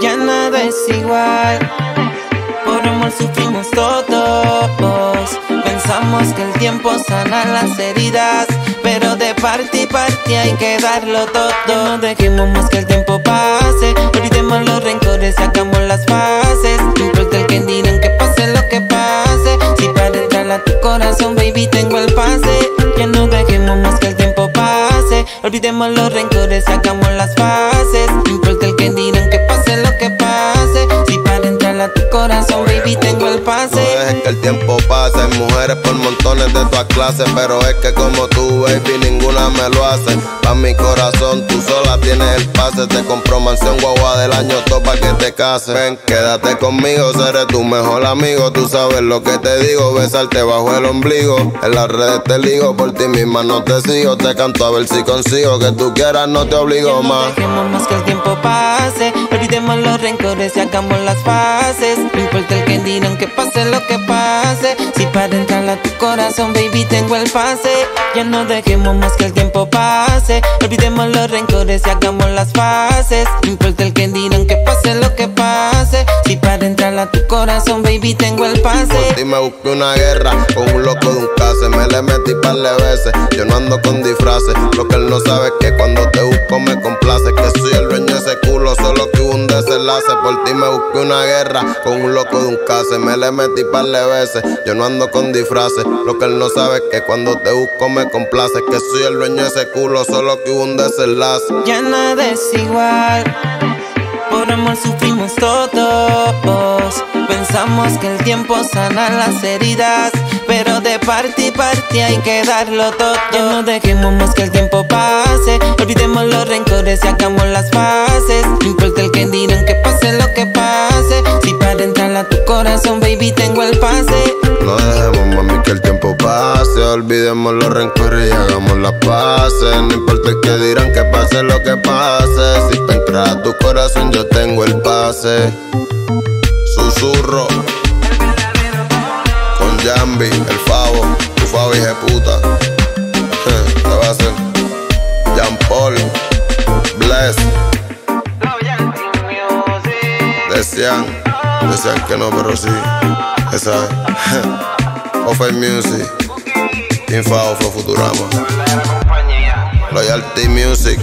desigual. Por amor sufrimos todos. Pensamos que el tiempo sana las heridas. Pero de parte y parte hay que darlo todo. Dejemos que el tiempo pase. Olvidemos los rencores, sacamos las fases. No importa el que dirán que pase lo que pase. Si para entrar a tu corazón, baby, tengo el pase. Ya no dejemos que el tiempo pase. Olvidemos los rencores, sacamos las fases. No importa el que dirán el tiempo pase. Hay mujeres por montones de todas clases. Pero es que como tú, baby, ninguna me lo hace. Pa' mi corazón, tú sola tienes el pase. Te compro mansión guagua del año todo pa' que te cases. Ven, quédate conmigo, seré tu mejor amigo. Tú sabes lo que te digo, besarte bajo el ombligo. En las redes te ligo, por ti misma no te sigo. Te canto a ver si consigo que tú quieras, no te obligo más. más que el tiempo pase. Rencores y hagamos las fases. No importa el que dirán que pase lo que pase. Si para entrar a tu corazón, baby, tengo el pase. Ya no dejemos más que el tiempo pase. Olvidemos los rencores y hagamos las fases. No importa el que dirán que pase lo que pase. Si para entrar a tu corazón, baby, tengo el pase. Y me busqué una guerra con un loco de un case. Me le metí par de veces. Yo no ando con disfraces. Lo que él no sabe es que cuando te busco me complace. Que soy el dueño Por ti me busqué una guerra con un loco de un case. Me le metí par de veces. Yo no ando con disfraces. Lo que él no sabe es que cuando te busco me complace. Que soy el dueño de ese culo, solo que hubo un desenlace. Ya nada es igual. Por amor sufrimos todos. Pensamos que el tiempo sana las heridas. Pero de parte y parte hay que darlo todo. No dejemos más que el tiempo pase. Olvidemos los rencores y hagamos las fases. No importa el que dirán que pase lo que pase. Si para entrar a tu corazón, baby, tengo el pase. No dejemos, mami, que el tiempo pase. Olvidemos los rencores y hagamos las paces. No importa el que dirán que pase lo que pase. Si te entra a tu corazón, yo tengo el pase. Bless. Decían. Decían que no, pero sí. Esa es. Offer Music. Infao fue Futurama. Loyalty Music.